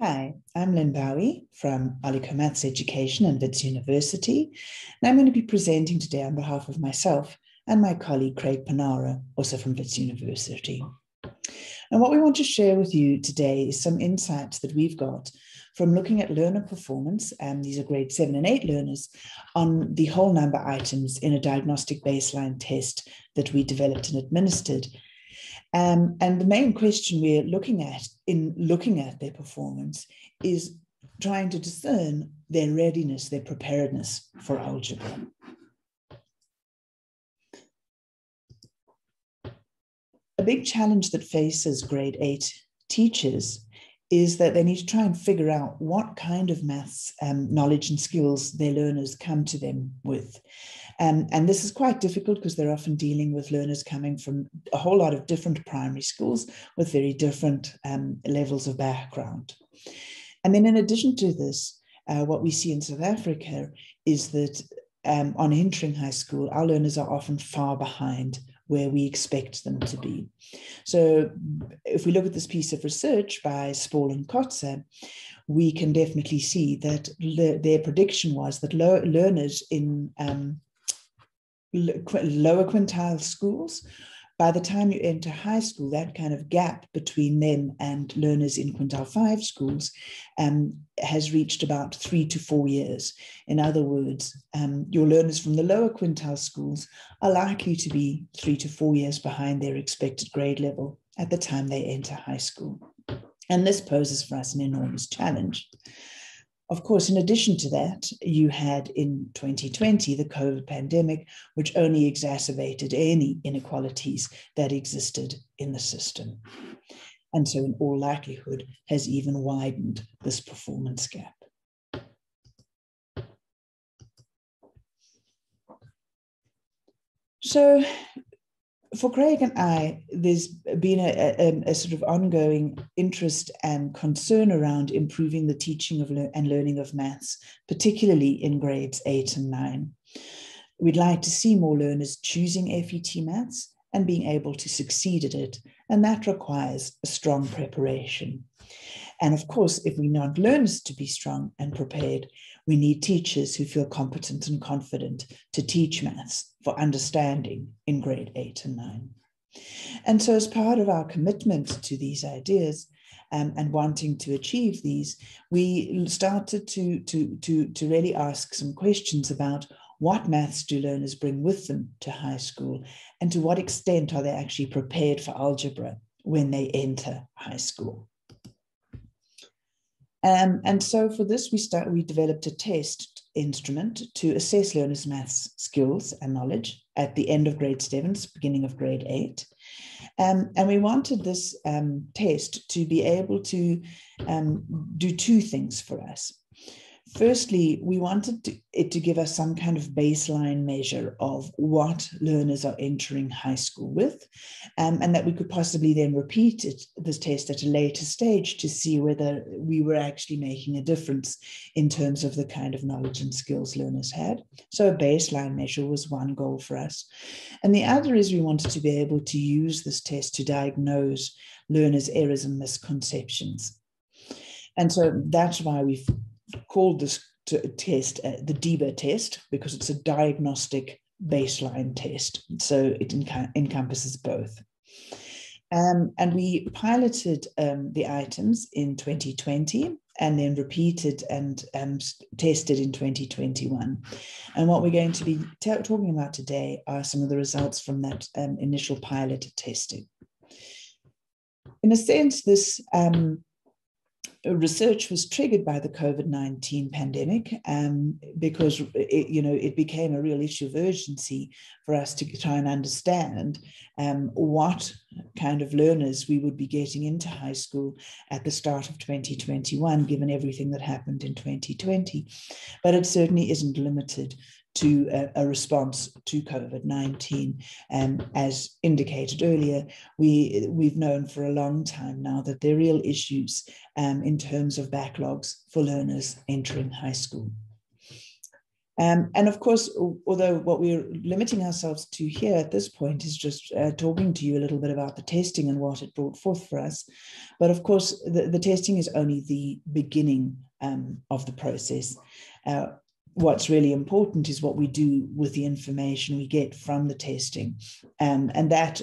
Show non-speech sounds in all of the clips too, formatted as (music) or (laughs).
Hi, I'm Lynn Bowie from OLICO Maths Education and Wits University, and I'm going to be presenting today on behalf of myself and my colleague Craig Pournara, also from Wits University. And what we want to share with you today is some insights that we've got from looking at learner performance, and these are grade seven and eight learners, on the whole number items in a diagnostic baseline test that we developed and administered um, and the main question we're looking at in looking at their performance is trying to discern their readiness, their preparedness for algebra. A big challenge that faces grade eight teachers is that they need to try and figure out what kind of maths um, knowledge and skills their learners come to them with. Um, and this is quite difficult because they're often dealing with learners coming from a whole lot of different primary schools with very different um, levels of background. And then in addition to this, uh, what we see in South Africa is that um, on entering high school, our learners are often far behind where we expect them to be. So if we look at this piece of research by Spaull and Kotzé, we can definitely see that le- their prediction was that lo- learners in um, lower quintile schools by the time you enter high school, that kind of gap between them and learners in quintile five schools um, has reached about three to four years. In other words, um, your learners from the lower quintile schools are likely to be three to four years behind their expected grade level at the time they enter high school. And this poses for us an enormous challenge. Of course, in addition to that, you had in 2020 the COVID pandemic, which only exacerbated any inequalities that existed in the system. And so, in all likelihood, has even widened this performance gap. So, for Craig and I, there's been a, a, a, sort of ongoing interest and concern around improving the teaching of le- and learning of maths, particularly in grades eight and nine. We'd like to see more learners choosing FET maths and being able to succeed at it, and that requires a strong preparation. And of course, if we want learners to be strong and prepared, we need teachers who feel competent and confident to teach maths for understanding in grade eight and nine. And so, as part of our commitment to these ideas um, and wanting to achieve these, we started to, to, to, to really ask some questions about what maths do learners bring with them to high school, and to what extent are they actually prepared for algebra when they enter high school. Um, and so for this, we start we developed a test instrument to assess learners' maths skills and knowledge at the end of grade seven, beginning of grade eight. Um, and we wanted this um, test to be able to um, do two things for us. Firstly, we wanted to, it to give us some kind of baseline measure of what learners are entering high school with, um, and that we could possibly then repeat it, this test at a later stage to see whether we were actually making a difference in terms of the kind of knowledge and skills learners had. So a baseline measure was one goal for us. And the other is we wanted to be able to use this test to diagnose learners' errors and misconceptions. And so that's why we've called this test uh, the DIBA test because it's a diagnostic baseline test. So it enc- encompasses both. Um, and we piloted um, the items in 2020 and then repeated and um, tested in 2021. And what we're going to be talking about today are some of the results from that um, initial pilot testing. In a sense, this um, research was triggered by the COVID 19 pandemic um, because it, you know, it became a real issue of urgency for us to try and understand um, what kind of learners we would be getting into high school at the start of 2021, given everything that happened in 2020. But it certainly isn't limited to a, a response to COVID 19. Um, as indicated earlier, we, we've known for a long time now that there are real issues um, in terms of backlogs for learners entering high school. Um, and of course, although what we're limiting ourselves to here at this point is just uh, talking to you a little bit about the testing and what it brought forth for us. But of course, the, the testing is only the beginning um, of the process. Uh, what's really important is what we do with the information we get from the testing. Um, and that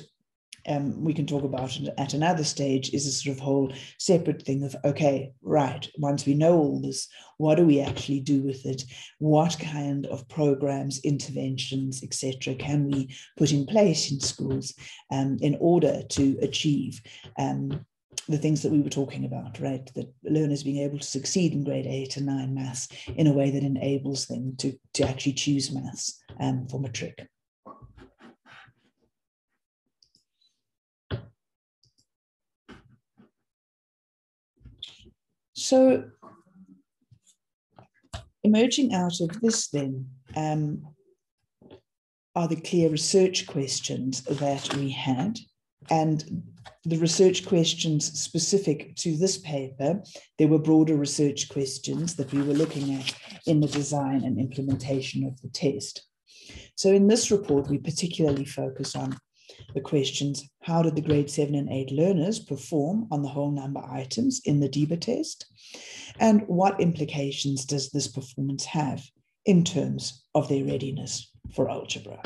um, we can talk about at another stage is a sort of whole separate thing of okay right once we know all this what do we actually do with it what kind of programs interventions etc can we put in place in schools um, in order to achieve um, the things that we were talking about, right? That learners being able to succeed in grade eight and nine maths in a way that enables them to, to actually choose maths um, for matric. So, emerging out of this, then, um, are the clear research questions that we had. And the research questions specific to this paper, there were broader research questions that we were looking at in the design and implementation of the test. So in this report, we particularly focus on the questions, how did the grade seven and eight learners perform on the whole number items in the DIBA test? And what implications does this performance have in terms of their readiness for algebra?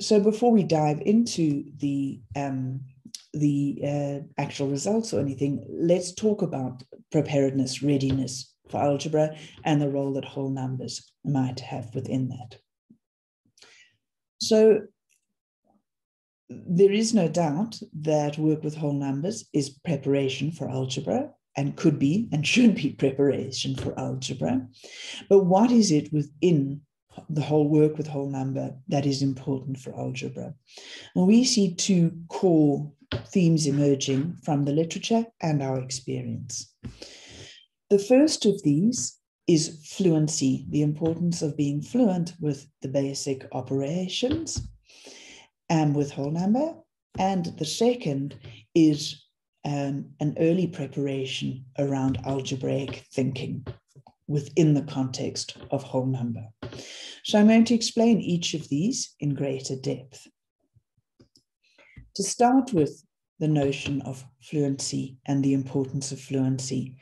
So before we dive into the um, the uh, actual results or anything, let's talk about preparedness, readiness for algebra, and the role that whole numbers might have within that. So there is no doubt that work with whole numbers is preparation for algebra and could be and should be preparation for algebra. But what is it within the whole work with whole number that is important for algebra? And we see two core themes emerging from the literature and our experience. The first of these is fluency, the importance of being fluent with the basic operations and with whole number. And the second is um, an early preparation around algebraic thinking within the context of whole number. So I'm going to explain each of these in greater depth. To start with the notion of fluency and the importance of fluency,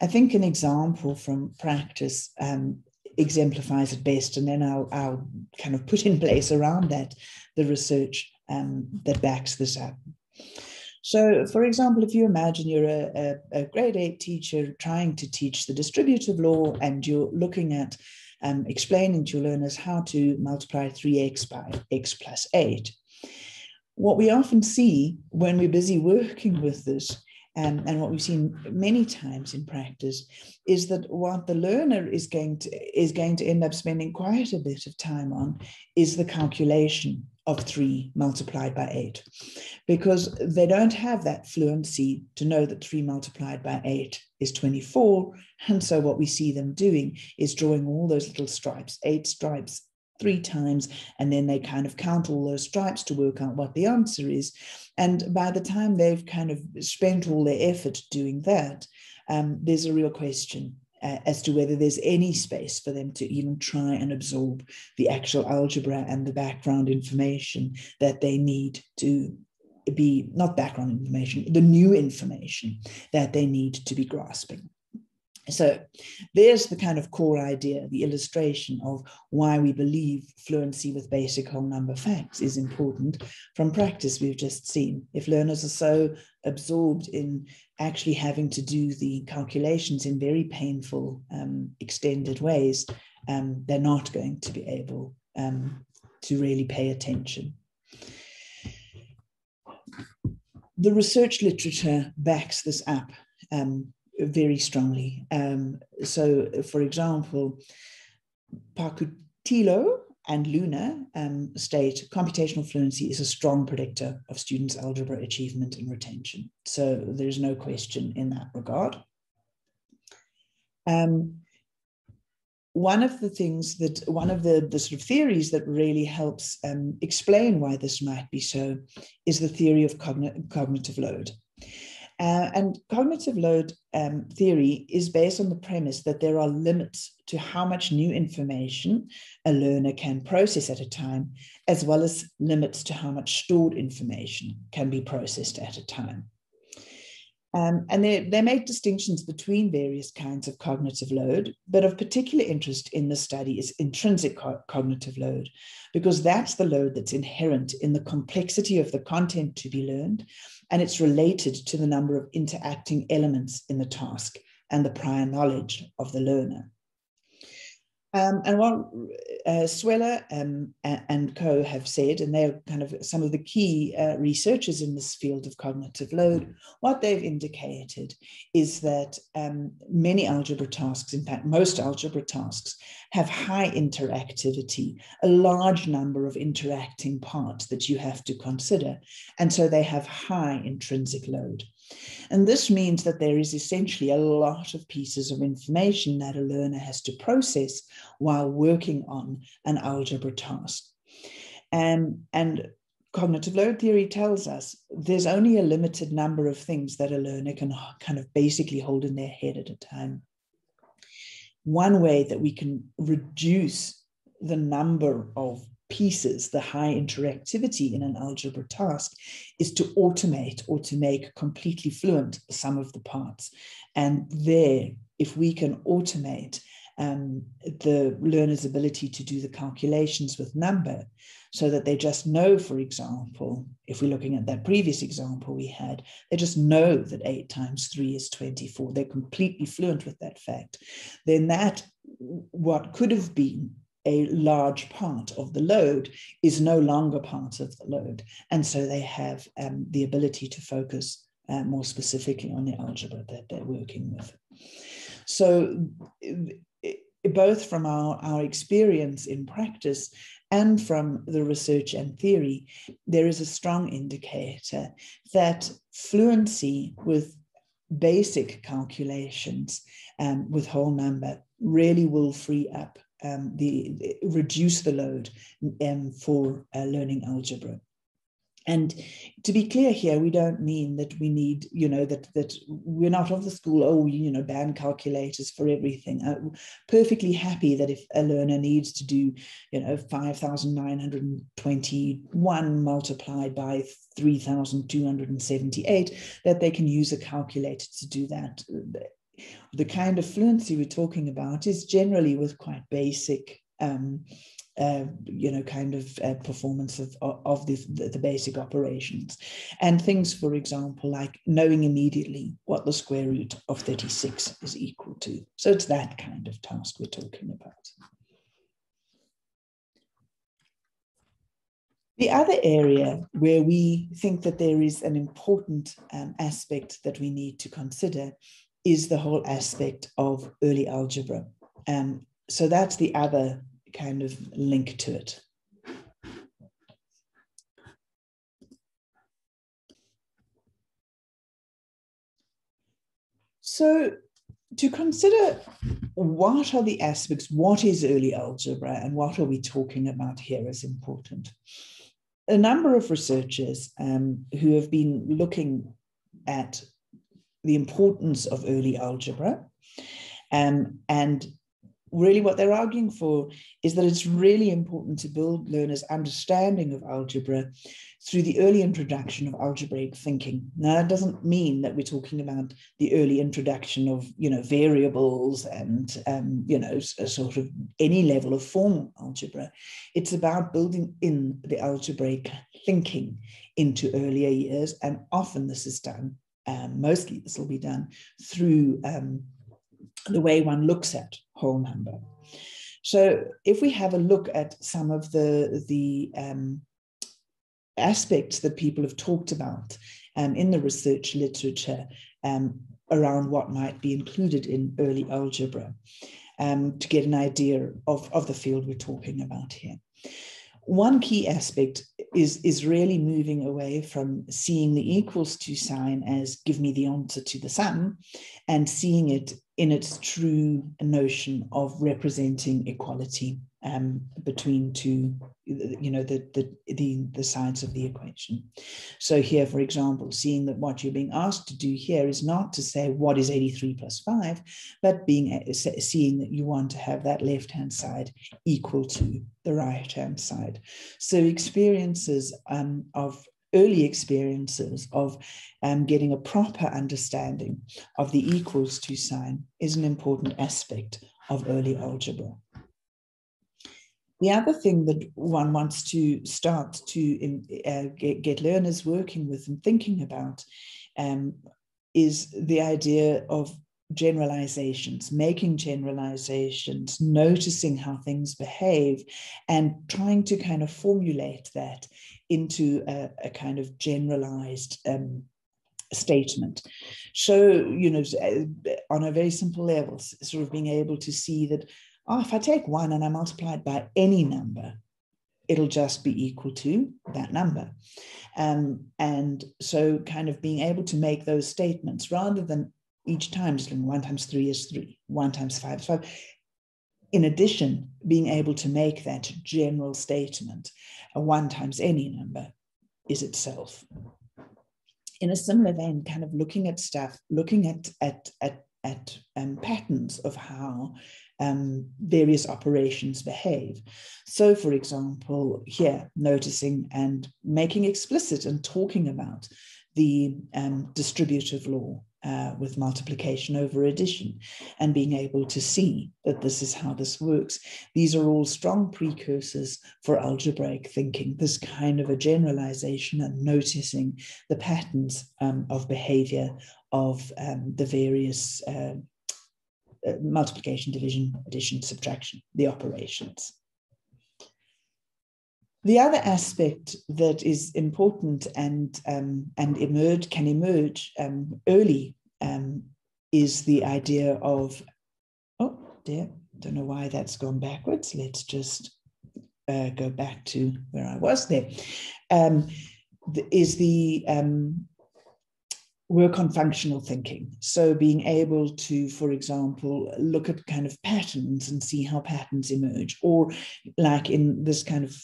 I think an example from practice um, exemplifies it best, and then I'll, I'll kind of put in (laughs) place around that the research um, that backs this up. So, for example, if you imagine you're a, a, a, grade eight teacher trying to teach the distributive law and you're looking at um, explaining to your learners how to multiply 3x by x plus 8, what we often see when we're busy working with this um, and what we've seen many times in practice is that what the learner is going to is going to end up spending quite a bit of time on is the calculation of three multiplied by eight, because they don't have that fluency to know that three multiplied by eight is 24. And so what we see them doing is drawing all those little stripes, eight stripes three times, and then they kind of count all those stripes to work out what the answer is. And by the time they've kind of spent all their effort doing that, um, there's a real question uh, as to whether there's any space for them to even try and absorb the actual algebra and the background information that they need to be not background information, the new information that they need to be grasping. So there's the kind of core idea, the illustration of why we believe fluency with basic whole number facts is important from practice we've just seen. If learners are so absorbed in actually having to do the calculations in very painful, um, extended ways, um, they're not going to be able um, to really pay attention. The research literature backs this up. Um, very strongly. Um, so, for example, Pakutilo and Luna um, state computational fluency is a strong predictor of students' algebra achievement and retention. So there's no question in that regard. Um, one of the things that, one of the, the sort of theories that really helps um, explain why this might be so is the theory of cogn cognitive load. Uh, and cognitive load um, theory is based on the premise that there are limits to how much new information a learner can process at a time, as well as limits to how much stored information can be processed at a time. Um, and they, they make distinctions between various kinds of cognitive load, but of particular interest in the study is intrinsic co cognitive load, because that's the load that's inherent in the complexity of the content to be learned, and it's related to the number of interacting elements in the task and the prior knowledge of the learner. Um, and what uh, Sweller um, and co have said, and they're kind of some of the key uh, researchers in this field of cognitive load, what they've indicated is that um, many algebra tasks, in fact, most algebra tasks, have high interactivity, a large number of interacting parts that you have to consider. And so they have high intrinsic load. And this means that there is essentially a lot of pieces of information that a learner has to process while working on an algebra task. And, and cognitive load theory tells us there's only a limited number of things that a learner can kind of basically hold in their head at a time. One way that we can reduce the number of pieces, the high interactivity in an algebra task, is to automate or to make completely fluent some of the parts. And there, if we can automate um, the learner's ability to do the calculations with number, so that they just know, for example, if we're looking at that previous example we had, they just know that 8 times 3 is 24. They're completely fluent with that fact. Then that, what could have been a large part of the load is no longer part of the load. And so they have um, the ability to focus uh, more specifically on the algebra that they're working with. So both from our, our experience in practice and from the research and theory, there is a strong indicator that fluency with basic calculations um, with whole number really will free up um, the, the, reduce the load um, for uh, learning algebra. And to be clear here, we don't mean that we need, you know, that that we're not of the school, oh, you know, ban calculators for everything. Uh, perfectly happy that if a learner needs to do, you know, 5,921 multiplied by 3,278, that they can use a calculator to do that the kind of fluency we're talking about is generally with quite basic um, uh, you know, kind of uh, performance of, of the, the basic operations. And things, for example, like knowing immediately what the square root of 36 is equal to. So it's that kind of task we're talking about. The other area where we think that there is an important um, aspect that we need to consider is the whole aspect of early algebra. Um, so that's the other kind of link to it. So to consider what are the aspects, what is early algebra and what are we talking about here is important. A number of researchers um, who have been looking at the importance of early algebra. Um, and really what they're arguing for is that it's really important to build learners' understanding of algebra through the early introduction of algebraic thinking. Now, that doesn't mean that we're talking about the early introduction of, you know, variables and, um, you know, a sort of any level of formal algebra. It's about building in the algebraic thinking into earlier years, and often this is done um, mostly this will be done through um, the way one looks at whole number. So if we have a look at some of the, the um, aspects that people have talked about um, in the research literature um, around what might be included in early algebra um, to get an idea of, of the field we're talking about here one key aspect is, is really moving away from seeing the equals to sign as give me the answer to the sum and seeing it in its true notion of representing equality um, between two, you know, the, the, the, the sides of the equation. So here, for example, seeing that what you're being asked to do here is not to say what is 83 plus 5, but being seeing that you want to have that left-hand side equal to the right-hand side. So experiences um, of early experiences of um, getting a proper understanding of the equals to sign is an important aspect of early algebra. The other thing that one wants to start to uh, get, get, learners working with and thinking about um, is the idea of generalizations, making generalizations, noticing how things behave, and trying to kind of formulate that into a, a kind of generalized um, statement. So, you know, on a very simple level, sort of being able to see that oh, if I take one and I multiply it by any number, it'll just be equal to that number. Um, and so kind of being able to make those statements rather than each time just one times three is three, one times five is five. In addition, being able to make that general statement, a one times any number is itself. In a similar vein, kind of looking at stuff, looking at, at, at, at um, patterns of how um, various operations behave. So, for example, here, noticing and making explicit and talking about the um, distributive law uh, with multiplication over addition and being able to see that this is how this works. These are all strong precursors for algebraic thinking, this kind of a generalization and noticing the patterns um, of behavior of um, the various uh, uh, multiplication, division, addition, subtraction, the operations. The other aspect that is important and, um, and emerge, can emerge um, early um, is the idea of, oh dear, don't know why that's gone backwards. Let's just uh, go back to where I was there. Um, is the um, work on functional thinking. So being able to, for example, look at kind of patterns and see how patterns emerge, or like in this kind of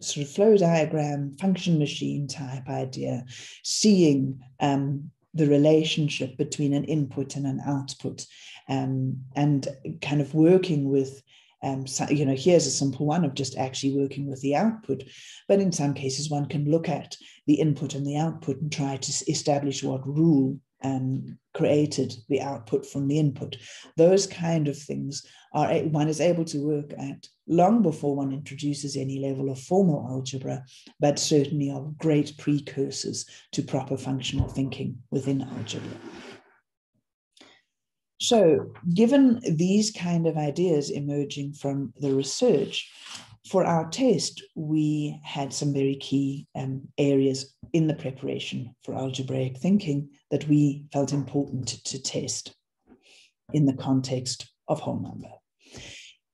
sort of flow diagram, function machine type idea, seeing um, the relationship between an input and an output, um, and kind of working with um, so, you know, here's a simple one of just actually working with the output. But in some cases, one can look at the input and the output and try to establish what rule um, created the output from the input. Those kind of things are one is able to work at long before one introduces any level of formal algebra, but certainly are great precursors to proper functional thinking within algebra. So, given these kind of ideas emerging from the research, for our test, we had some very key um, areas in the preparation for algebraic thinking that we felt important to, to test in the context of whole number.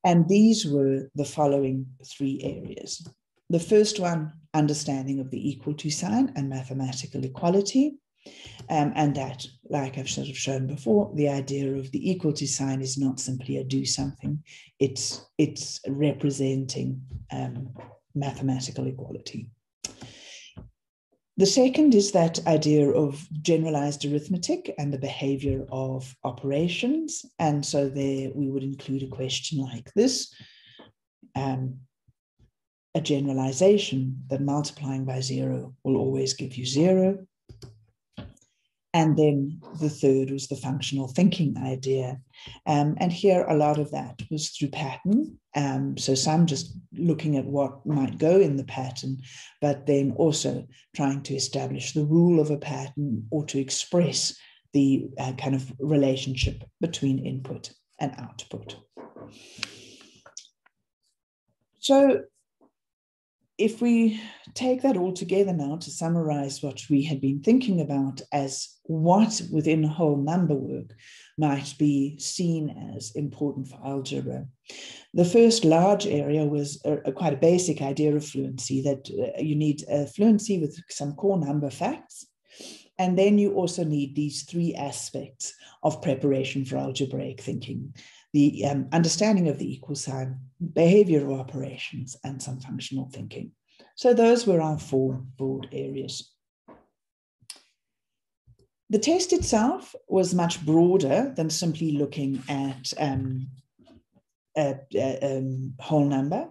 And these were the following three areas. The first one, understanding of the equal to sign and mathematical equality. Um, and that, like I've sort of shown before, the idea of the equal to sign is not simply a do something, it's, it's representing um, mathematical equality. The second is that idea of generalized arithmetic and the behavior of operations. And so there we would include a question like this. Um, a generalization that multiplying by zero will always give you zero. And then the third was the functional thinking idea. Um, and here, a lot of that was through pattern. Um, so, some just looking at what might go in the pattern, but then also trying to establish the rule of a pattern or to express the uh, kind of relationship between input and output. So, if we take that all together now to summarize what we had been thinking about as what within whole number work might be seen as important for algebra. The first large area was a, a quite a basic idea of fluency that uh, you need a fluency with some core number facts and then you also need these three aspects of preparation for algebraic thinking the um, understanding of the equal sign, behavioral operations, and some functional thinking. So those were our four broad areas. The test itself was much broader than simply looking at um, a, a um, whole number.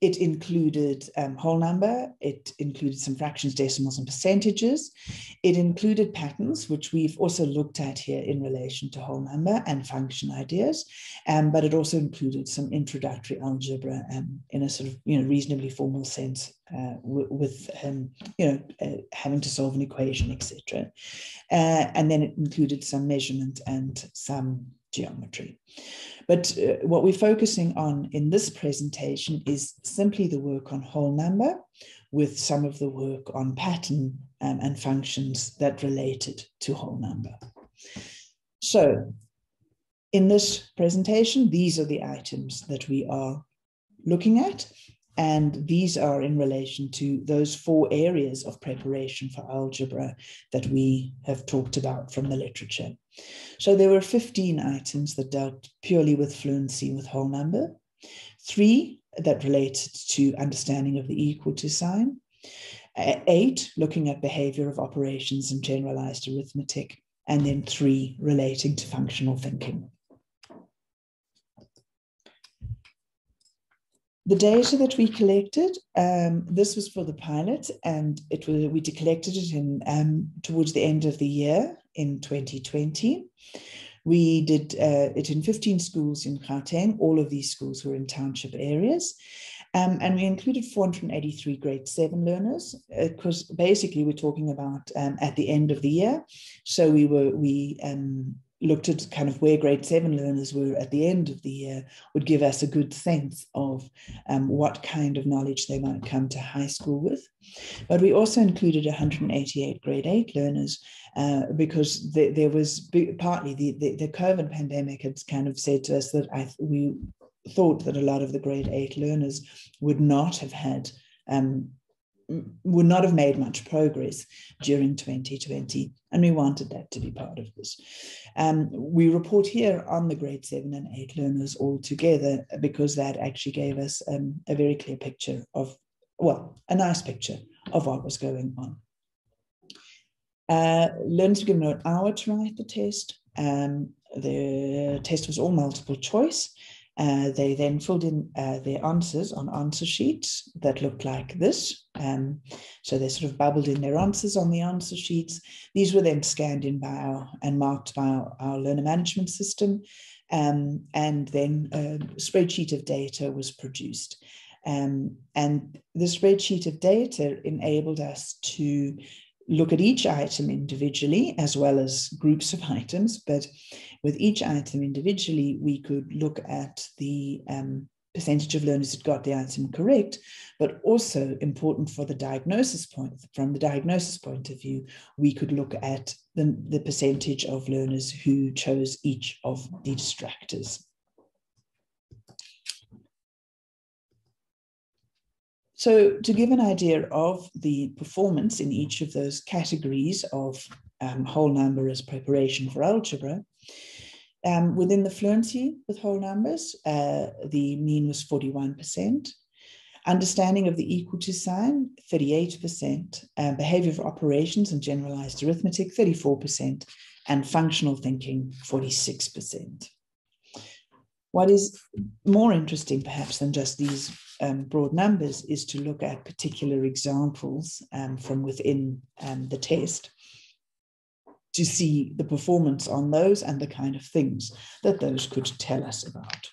It included um, whole number, it included some fractions, decimals, and percentages. It included patterns, which we've also looked at here in relation to whole number and function ideas. Um, but it also included some introductory algebra um, in a sort of you know reasonably formal sense uh, with um, you know uh, having to solve an equation, etc. Uh, and then it included some measurement and some geometry. But uh, what we're focusing on in this presentation is simply the work on whole number with some of the work on pattern um, and functions that related to whole number. So in this presentation, these are the items that we are looking at. And these are in relation to those four areas of preparation for algebra that we have talked about from the literature. So there were 15 items that dealt purely with fluency with whole number, three that related to understanding of the equal to sign, eight looking at behavior of operations and generalized arithmetic, and then three relating to functional thinking. The data that we collected, um, this was for the pilot, and it was, we collected it in um, towards the end of the year in 2020. We did uh, it in 15 schools in Gauteng. All of these schools were in township areas. Um, and we included 483 grade seven learners because uh, basically we're talking about um, at the end of the year. So we were we um, looked at kind of where grade seven learners were at the end of the year would give us a good sense of um, what kind of knowledge they might come to high school with. But we also included 188 grade eight learners uh, because the, there was partly the, the, the, COVID pandemic had kind of said to us that I, we thought that a lot of the grade eight learners would not have had um, would not have made much progress during 2020, and we wanted that to be part of this. Um, we report here on the grade seven and eight learners all together because that actually gave us um, a very clear picture of, well, a nice picture of what was going on. Uh, learners were given an hour to write the test. Um, the test was all multiple choice. Uh, they then filled in uh, their answers on answer sheets that looked like this. Um, so they sort of bubbled in their answers on the answer sheets. These were then scanned in by our and marked by our, our learner management system. Um, and then a spreadsheet of data was produced. Um, and the spreadsheet of data enabled us to look at each item individually as well as groups of items. But with each item individually, we could look at the um, percentage of learners that got the item correct, but also important for the diagnosis point, from the diagnosis point of view, we could look at the, the percentage of learners who chose each of the distractors. So to give an idea of the performance in each of those categories of um, whole number as preparation for algebra, um, within the fluency with whole numbers, uh, the mean was 41%. Understanding of the equal to sign, 38%. Um, behavior of operations and generalized arithmetic, 34%. And functional thinking, 46%. What is more interesting, perhaps, than just these um, broad numbers is to look at particular examples um, from within um, the test to see the performance on those and the kind of things that those could tell us about.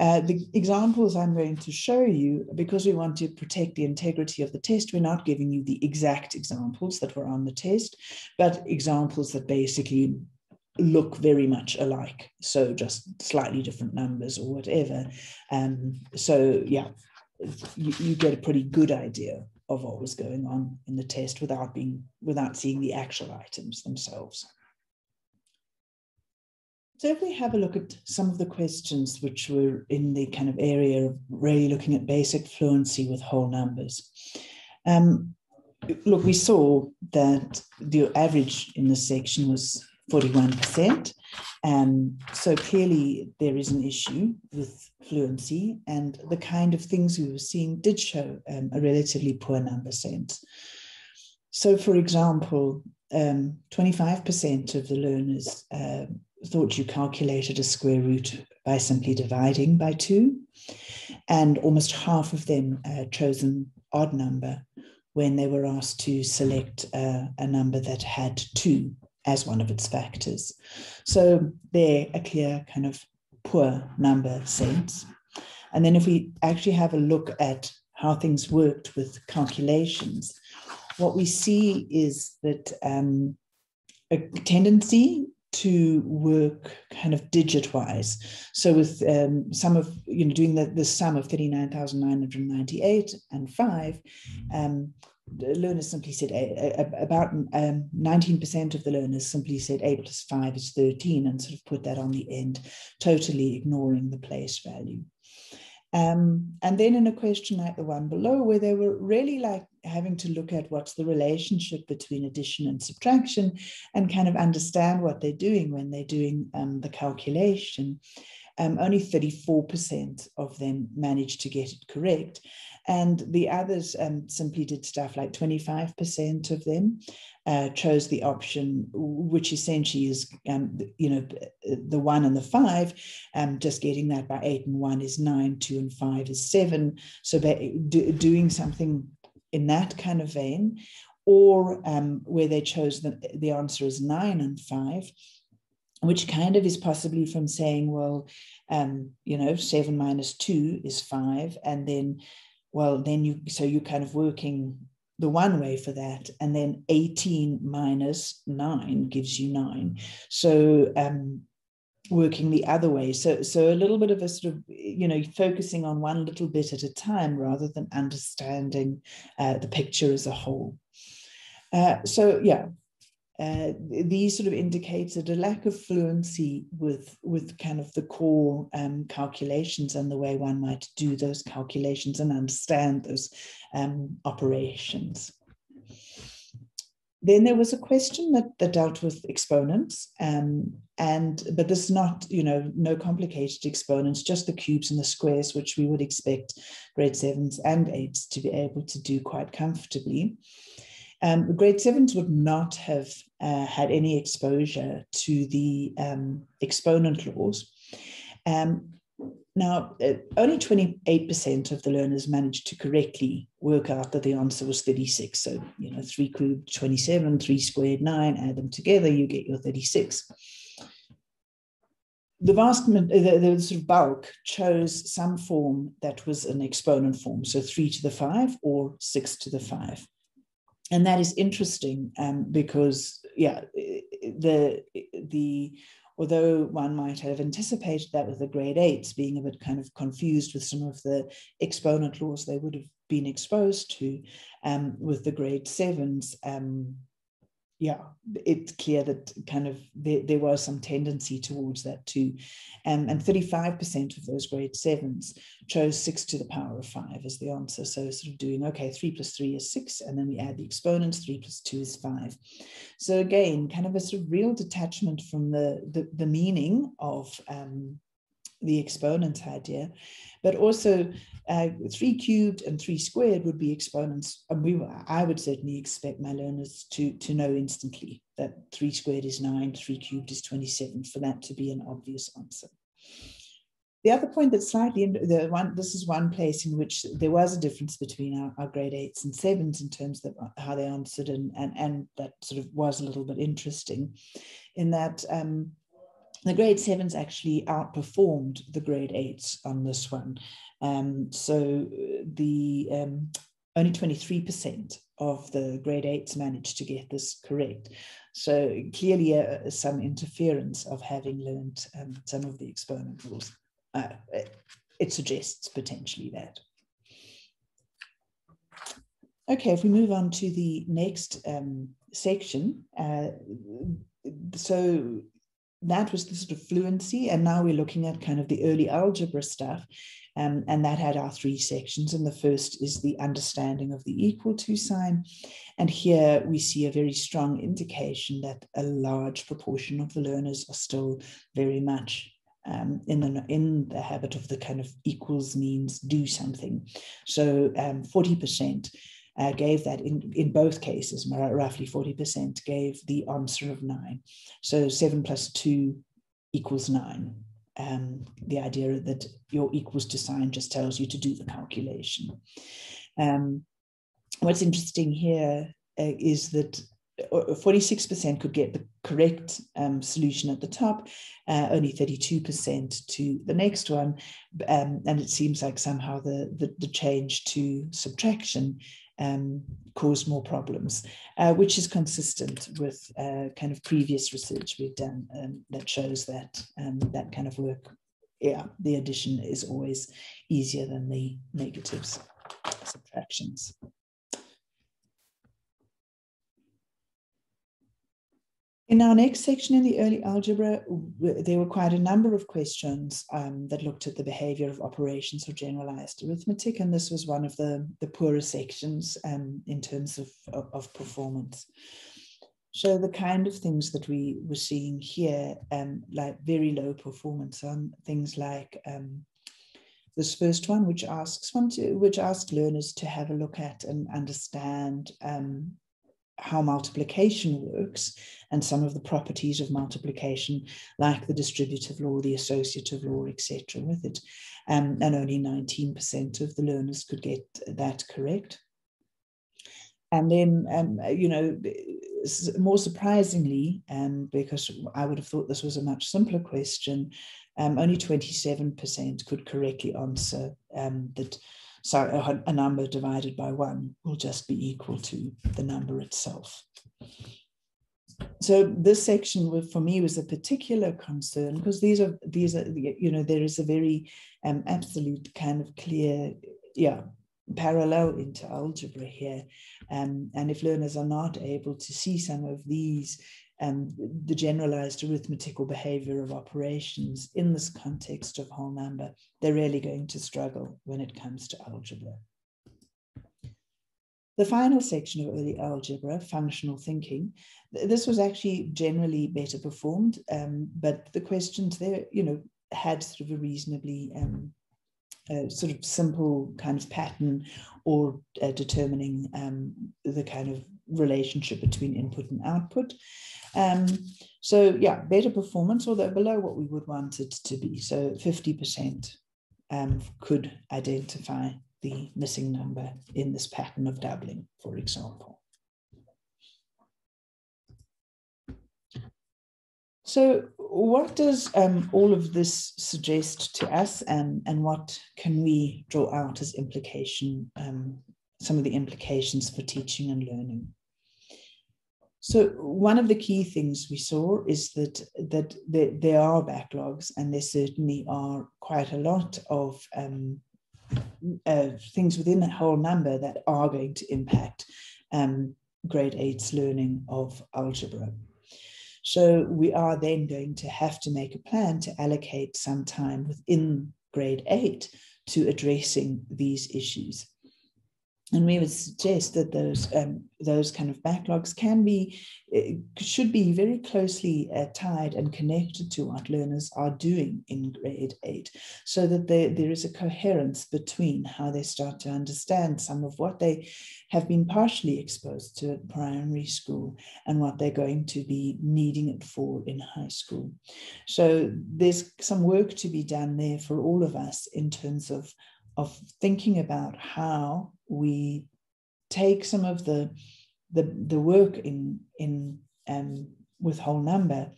Uh, the examples I'm going to show you, because we want to protect the integrity of the test, we're not giving you the exact examples that were on the test, but examples that basically look very much alike. So just slightly different numbers or whatever. Um, so yeah, you, you get a pretty good idea of what was going on in the test without being without seeing the actual items themselves. So if we have a look at some of the questions which were in the kind of area of really looking at basic fluency with whole numbers. Um, look, we saw that the average in this section was 41%. Um, so clearly there is an issue with fluency and the kind of things we were seeing did show um, a relatively poor number sense. So for example, 25% um, of the learners uh, thought you calculated a square root by simply dividing by two, and almost half of them uh, chose an odd number when they were asked to select uh, a number that had two as one of its factors. So they're a clear kind of poor number sense. And then if we actually have a look at how things worked with calculations, what we see is that um, a tendency to work kind of digit wise. So with um, some of, you know, doing the, the sum of 39,998 and five, um, learners simply said about um, 19% of the learners simply said a plus 5 is 13 and sort of put that on the end, totally ignoring the place value. Um, and then in a question like the one below, where they were really like having to look at what's the relationship between addition and subtraction and kind of understand what they're doing when they're doing um, the calculation, um, only 34% of them managed to get it correct. And the others um, simply did stuff like 25% of them uh, chose the option, which essentially is, um, you know, the one and the five, um, just getting that by eight and one is nine, two and five is seven. So do, doing something in that kind of vein, or um, where they chose the, the answer is nine and five, which kind of is possibly from saying, well, um, you know, seven minus two is five, and then well, then you, so you're kind of working the one way for that. And then 18 minus nine gives you nine. So, um, working the other way. So, so a little bit of a sort of, you know, focusing on one little bit at a time rather than understanding uh, the picture as a whole. Uh, so, yeah, uh, these sort of indicated a lack of fluency with with kind of the core um, calculations and the way one might do those calculations and understand those um, operations. Then there was a question that, that dealt with exponents, um, and but this is not you know no complicated exponents, just the cubes and the squares, which we would expect grade sevens and eights to be able to do quite comfortably. Um, the grade sevens would not have uh, had any exposure to the um, exponent laws. Um, now, uh, only 28% of the learners managed to correctly work out that the answer was 36. So, you know, 3 cubed 27, 3 squared 9, add them together, you get your 36. The vast, the, the sort of bulk chose some form that was an exponent form, so 3 to the 5 or 6 to the 5 and that is interesting um, because yeah the the although one might have anticipated that with the grade eights being a bit kind of confused with some of the exponent laws they would have been exposed to um, with the grade sevens um, yeah, it's clear that kind of there, there was some tendency towards that too. Um, and 35% of those grade sevens chose six to the power of five as the answer. So sort of doing, okay, three plus three is six, and then we add the exponents, three plus two is five. So again, kind of a sort of real detachment from the, the, the meaning of um, the exponent idea, but also uh, three cubed and three squared would be exponents. And we, I would certainly expect my learners to, to know instantly that three squared is nine, three cubed is 27, for that to be an obvious answer. The other point that's slightly, the one, this is one place in which there was a difference between our, our grade eights and sevens in terms of how they answered, and, and, and that sort of was a little bit interesting in that um, the grade sevens actually outperformed the grade eights on this one. Um, so the um, only 23% of the grade eights managed to get this correct. So clearly uh, some interference of having learned um, some of the exponent rules. Uh, it suggests potentially that. Okay, if we move on to the next um, section, uh, so that was the sort of fluency. And now we're looking at kind of the early algebra stuff. Um, and that had our three sections. And the first is the understanding of the equal to sign. And here we see a very strong indication that a large proportion of the learners are still very much um, in, the, in the habit of the kind of equals means do something. So um, 40% uh, gave that in, in both cases, roughly 40% gave the answer of nine. So seven plus two equals nine. Um, the idea that your equals to sign just tells you to do the calculation. Um, what's interesting here uh, is that 46% uh, could get the correct um, solution at the top, uh, only 32% to the next one. Um, and it seems like somehow the, the, the change to subtraction um, caused more problems, uh, which is consistent with uh, kind of previous research we've done um, that shows that um, that kind of work, yeah, the addition is always easier than the negatives, subtractions. In our next section in the early algebra, there were quite a number of questions um, that looked at the behavior of operations or generalized arithmetic, and this was one of the, the poorer sections um, in terms of, of, of, performance. So the kind of things that we were seeing here, um, like very low performance on things like um, this first one, which asks one to, which asks learners to have a look at and understand um, how multiplication works and some of the properties of multiplication, like the distributive law, the associative law, etc., with it. Um, and only 19% of the learners could get that correct. And then, um, you know, more surprisingly, um, because I would have thought this was a much simpler question, um, only 27% could correctly answer um, that so a, a number divided by one will just be equal to the number itself. So this section for me was a particular concern because these are these are you know there is a very um, absolute kind of clear yeah parallel into algebra here um, and if learners are not able to see some of these um, the generalized arithmetical behavior of operations in this context of whole number, they're really going to struggle when it comes to algebra. The final section of early algebra, functional thinking, this was actually generally better performed, um, but the questions there, you know, had sort of a reasonably um, uh, sort of simple kind of pattern or uh, determining um, the kind of relationship between input and output. Um, so yeah, better performance, although below what we would want it to be. So 50% um, could identify the missing number in this pattern of doubling, for example. So what does um, all of this suggest to us and, and what can we draw out as implication, um, some of the implications for teaching and learning? So one of the key things we saw is that that there, are backlogs, and there certainly are quite a lot of um, uh, things within that whole number that are going to impact um, grade eight's learning of algebra. So we are then going to have to make a plan to allocate some time within grade eight to addressing these issues. And we would suggest that those um, those kind of backlogs can be eh, should be very closely uh, tied and connected to what learners are doing in grade eight, so that there, there is a coherence between how they start to understand some of what they have been partially exposed to at primary school and what they're going to be needing it for in high school. So there's some work to be done there for all of us in terms of of thinking about how we take some of the the, the work in in um, with whole number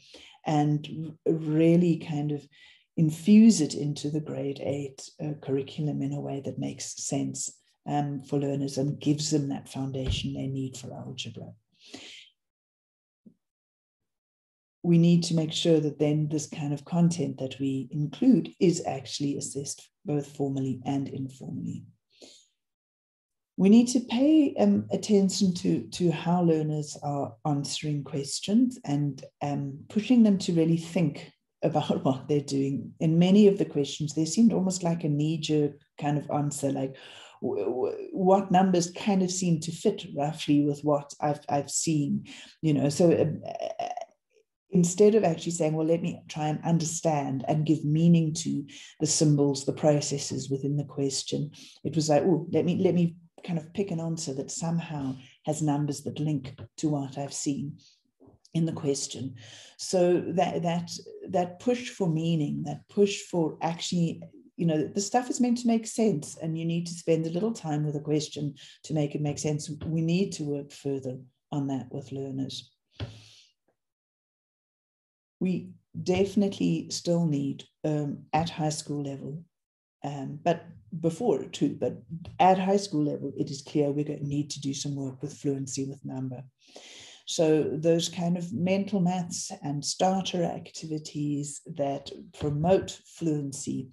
and really kind of infuse it into the grade eight uh, curriculum in a way that makes sense um, for learners and gives them that foundation they need for algebra. We need to make sure that then this kind of content that we include is actually assessed both formally and informally. We need to pay um, attention to, to how learners are answering questions and um, pushing them to really think about (laughs) what they're doing. In many of the questions, there seemed almost like a knee jerk kind of answer, like, what numbers kind of seem to fit roughly with what I've, I've seen, you know. So uh, instead of actually saying, well, let me try and understand and give meaning to the symbols, the processes within the question, it was like, oh, let me let me kind of pick an answer that somehow has numbers that link to what I've seen in the question. So that that that push for meaning, that push for actually you know the stuff is meant to make sense and you need to spend a little time with a question to make it make sense we need to work further on that with learners we definitely still need um, at high school level um, but before too but at high school level it is clear we're going to need to do some work with fluency with number so those kind of mental maths and starter activities that promote fluency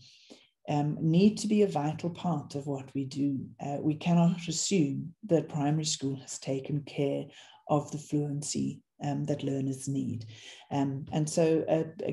um, need to be a vital part of what we do. Uh, we cannot assume that primary school has taken care of the fluency um, that learners need. Um, and so uh,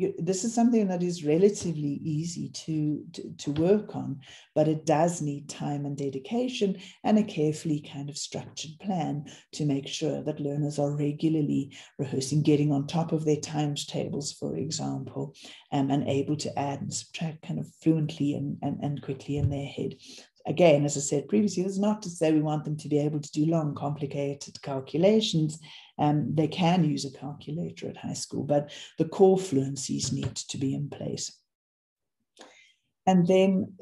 you, this is something that is relatively easy to, to, to work on, but it does need time and dedication and a carefully kind of structured plan to make sure that learners are regularly rehearsing, getting on top of their times tables, for example, um, and able to add and subtract kind of fluently and, and, and quickly in their head again, as I said previously, is not to say we want them to be able to do long, complicated calculations um, they can use a calculator at high school, but the core fluencies need to be in place. And then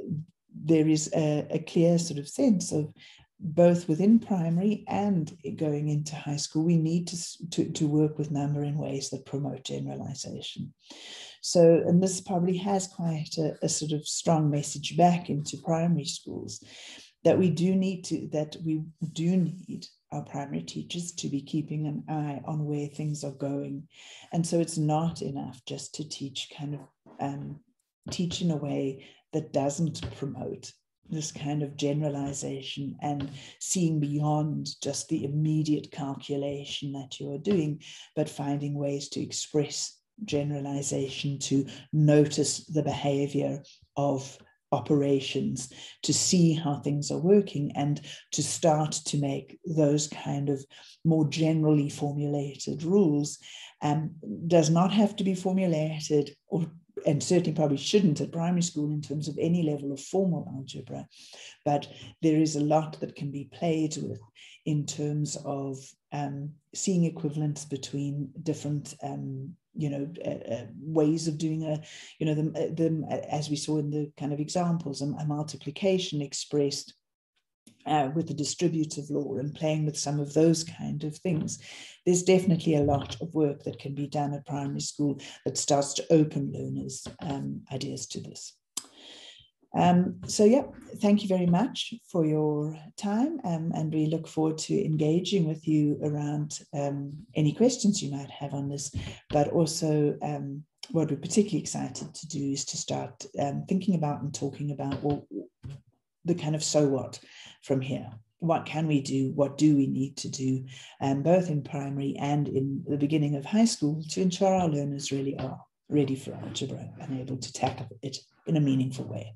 there is a, a clear sort of sense of both within primary and going into high school, we need to, to, to work with number in ways that promote generalization. So, and this probably has quite a, a, sort of strong message back into primary schools that we do need to, that we do need our primary teachers to be keeping an eye on where things are going. And so it's not enough just to teach kind of um, teach in a way that doesn't promote this kind of generalization and seeing beyond just the immediate calculation that you're doing, but finding ways to express generalization, to notice the behavior of operations to see how things are working and to start to make those kind of more generally formulated rules um, does not have to be formulated or and certainly probably shouldn't at primary school in terms of any level of formal algebra but there is a lot that can be played with in terms of um, seeing equivalence between different um, you know uh, uh, ways of doing a you know them, uh, them uh, as we saw in the kind of examples a, a multiplication expressed uh, with the distributive law and playing with some of those kind of things. There's definitely a lot of work that can be done at primary school that starts to open learners um, ideas to this um, so yeah, thank you very much for your time um, and we look forward to engaging with you around um, any questions you might have on this, but also um, what we're particularly excited to do is to start um, thinking about and talking about well, the kind of so what from here. What can we do? What do we need to do, um, both in primary and in the beginning of high school to ensure our learners really are ready for algebra and able to tackle it in a meaningful way.